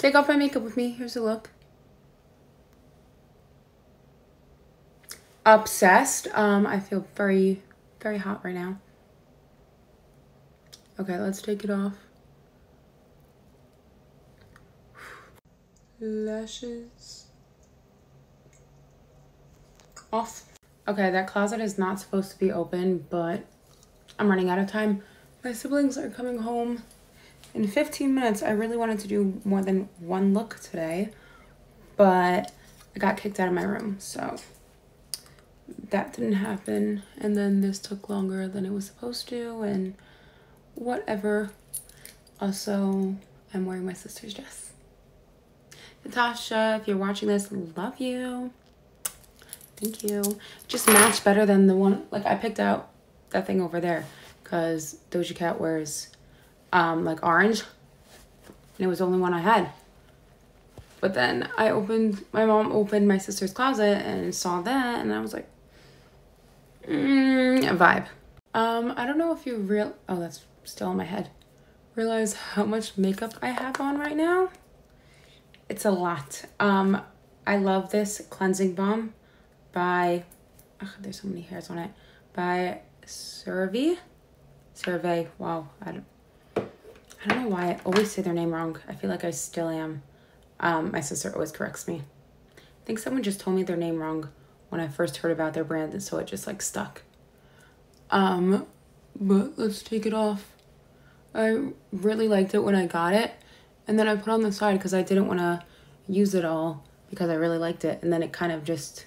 Take off my makeup with me. Here's a look. Obsessed. Um, I feel very, very hot right now. Okay, let's take it off. Lashes. Off. Okay, that closet is not supposed to be open, but I'm running out of time. My siblings are coming home in 15 minutes. I really wanted to do more than one look today, but I got kicked out of my room, so that didn't happen. And then this took longer than it was supposed to, and whatever. Also, I'm wearing my sister's dress. Natasha, if you're watching this, love you. Thank you. Just matched better than the one, like I picked out that thing over there because Doja Cat wears um, like orange and it was the only one I had. But then I opened, my mom opened my sister's closet and saw that and I was like, mm, vibe. Um, I don't know if you real, oh, that's still in my head. Realize how much makeup I have on right now. It's a lot. Um, I love this cleansing balm by, oh, there's so many hairs on it, by CeraVe. Survey. wow, I don't, I don't know why I always say their name wrong. I feel like I still am. Um, my sister always corrects me. I think someone just told me their name wrong when I first heard about their brand, and so it just like stuck. Um, but let's take it off. I really liked it when I got it, and then I put on the side because I didn't want to use it all because I really liked it, and then it kind of just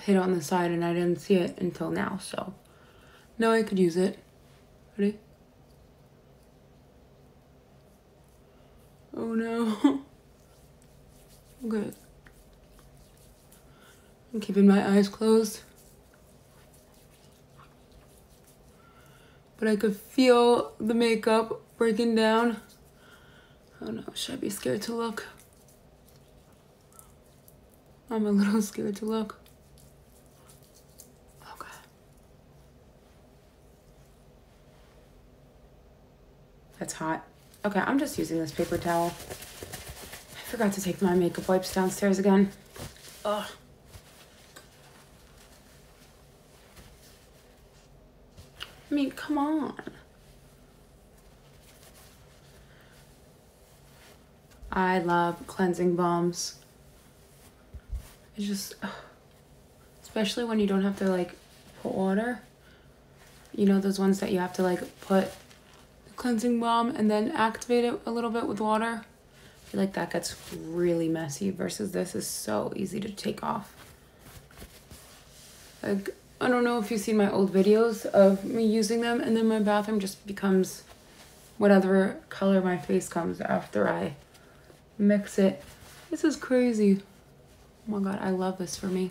hit on the side, and I didn't see it until now. So now I could use it. Ready? Oh no. Good. I'm keeping my eyes closed. But I could feel the makeup breaking down. Oh no, should I be scared to look? I'm a little scared to look. Okay. That's hot. Okay, I'm just using this paper towel. I forgot to take my makeup wipes downstairs again. Ugh. I mean, come on. I love cleansing balms. It's just, especially when you don't have to like put water. You know, those ones that you have to like put cleansing balm and then activate it a little bit with water. I feel like that gets really messy versus this is so easy to take off. Like, I don't know if you've seen my old videos of me using them and then my bathroom just becomes whatever color my face comes after I mix it. This is crazy. Oh my god, I love this for me.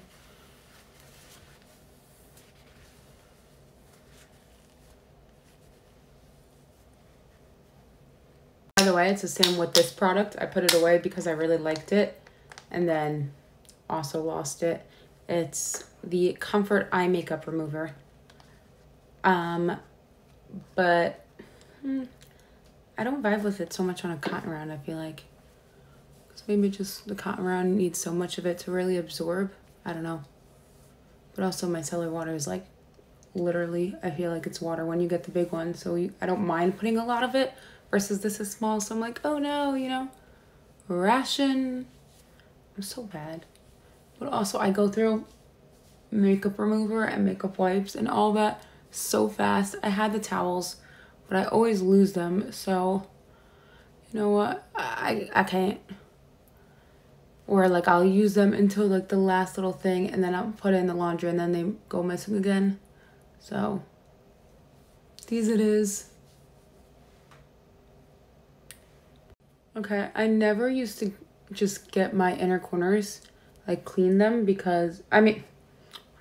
By the way, it's the same with this product. I put it away because I really liked it and then also lost it. It's the Comfort Eye Makeup Remover. Um, but hmm, I don't vibe with it so much on a cotton round, I feel like. Because maybe just the cotton round needs so much of it to really absorb. I don't know. But also micellar water is like literally, I feel like it's water when you get the big one. So you, I don't mind putting a lot of it versus this is small. So I'm like, oh no, you know, ration. I'm so bad. But also I go through makeup remover and makeup wipes and all that so fast. I had the towels, but I always lose them. So, you know what? I, I can't. Or like I'll use them until like the last little thing and then I'll put it in the laundry and then they go missing again. So, these it is. Okay, I never used to just get my inner corners, like clean them because, I mean,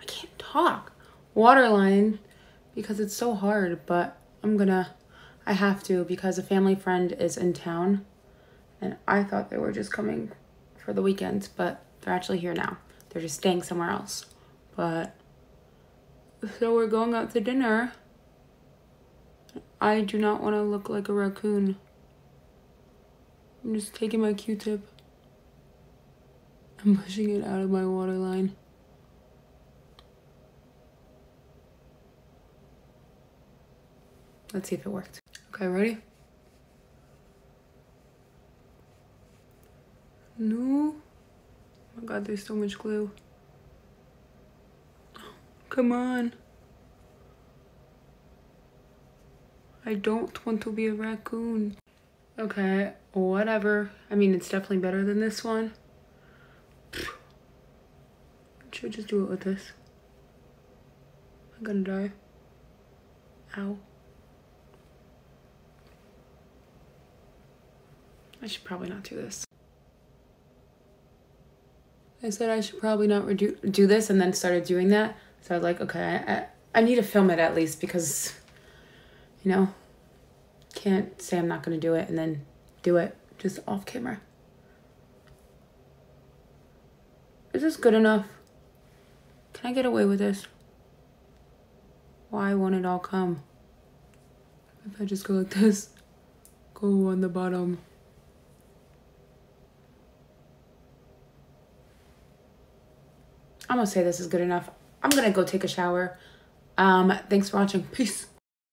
I can't talk. Waterline because it's so hard, but I'm gonna, I have to because a family friend is in town and I thought they were just coming for the weekend, but they're actually here now. They're just staying somewhere else. But, so we're going out to dinner. I do not want to look like a raccoon. I'm just taking my Q-tip. I'm pushing it out of my waterline. Let's see if it worked. Okay, ready? No. Oh my god, there's so much glue. Come on. I don't want to be a raccoon. Okay, whatever. I mean, it's definitely better than this one. Should just do it with this. I'm gonna die. Ow. I should probably not do this. I said I should probably not do, do this and then started doing that. So I was like, okay, I, I need to film it at least because, you know, can't say I'm not going to do it and then do it just off camera. Is this good enough? Can I get away with this? Why won't it all come? If I just go like this, go on the bottom. I'm gonna say this is good enough. I'm gonna go take a shower. Um, thanks for watching. Peace.